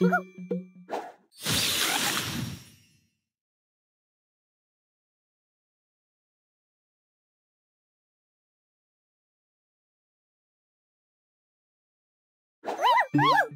Woo! Woo!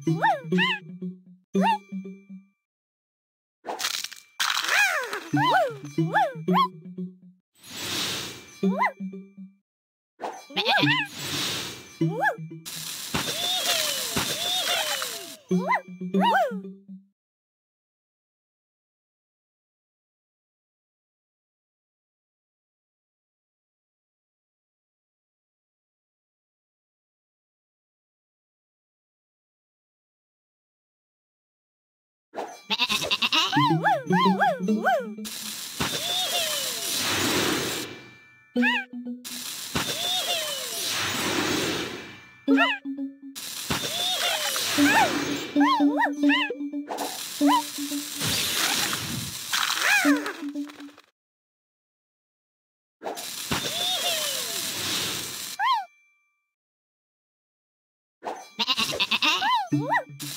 Woo!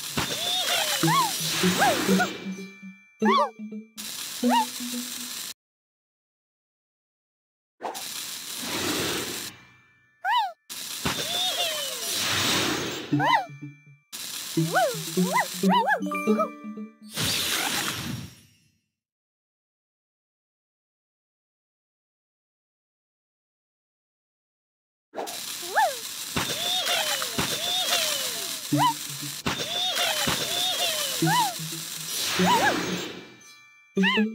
Woo! Woo!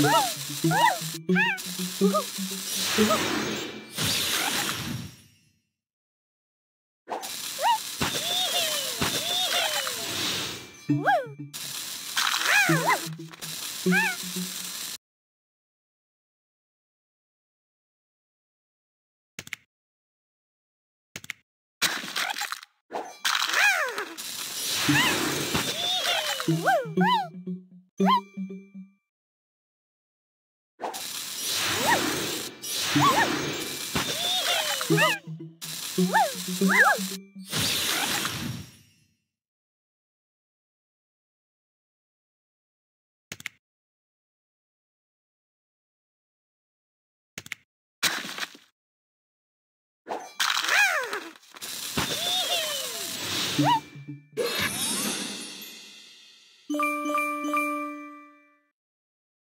Woo! Woo!